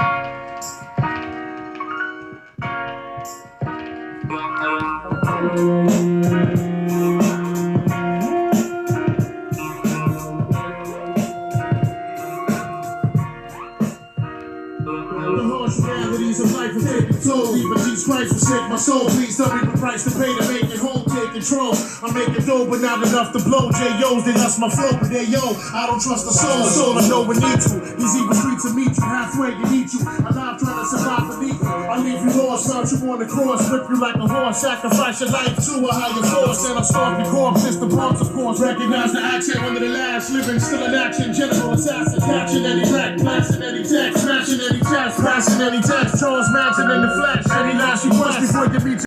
The harsh realities of life are taking toll. Even Jesus Christ forsake my soul. Please tell me the price to pay to make it home. Control. I'm making dough, but not enough to blow. J.O.'s, they lost my flow, but they yo. I don't trust the soul. Soul, I know we need you. These evil streets will meet you. Halfway, you need you. I'm not trying to survive beneath you. I leave you lost, mount you on the cross. Whip you like a horse. Sacrifice your life to a higher force. And I'm stalking corpse. It's the of course. Recognize the accent under the last. Living still in action. General assassin. Catching any track. Blasting any text. Smashing any chest. Passing any text. Charles Manson in the flesh. Any last request before you meet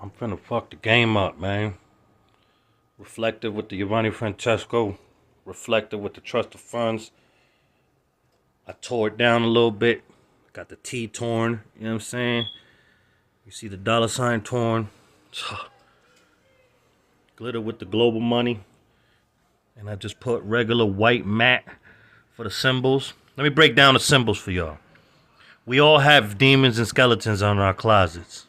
I'm finna fuck the game up, man. Reflective with the Giovanni Francesco. Reflective with the Trust of Funds. I tore it down a little bit. Got the T torn. You know what I'm saying? You see the dollar sign torn. Glitter with the global money. And I just put regular white matte for the symbols. Let me break down the symbols for y'all. We all have demons and skeletons on our closets.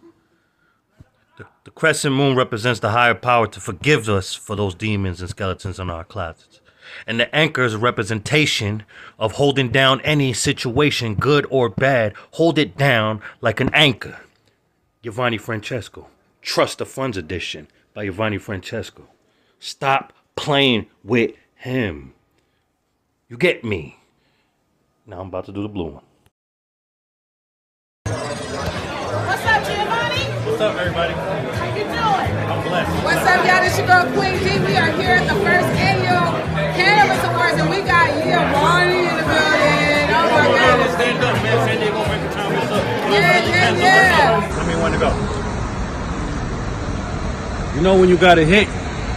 The, the crescent moon represents the higher power to forgive us for those demons and skeletons in our closets. And the anchor is a representation of holding down any situation, good or bad. Hold it down like an anchor. Giovanni Francesco. Trust the Funds Edition by Giovanni Francesco. Stop playing with him. You get me. Now I'm about to do the blue one. What's up, everybody? How you doing? I'm blessed. What's up, y'all? This your girl Queen G. We are here at the first annual Cannabis Awards, and we got Giovanni in the building. Oh my goodness. Stand up, man. San Diego Record Time. What's up? Yeah, yeah, yeah. Tell me when to go. You know when you got a hit,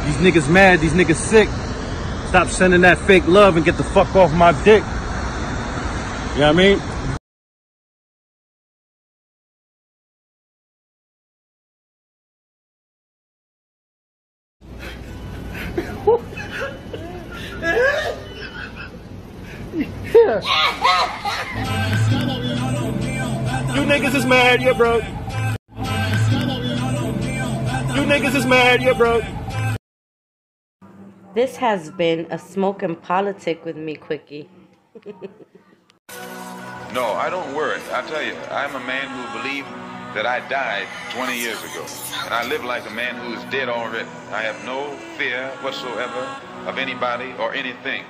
these niggas mad, these niggas sick. Stop sending that fake love and get the fuck off my dick. You know what I mean? You niggas is mad, you're broke. You niggas is mad, you're broke. This has been a smoke and politic with me, Quickie. No, I don't worry. I tell you, I'm a man who believed that I died 20 years ago. And I live like a man who is dead already. I have no fear whatsoever of anybody or anything.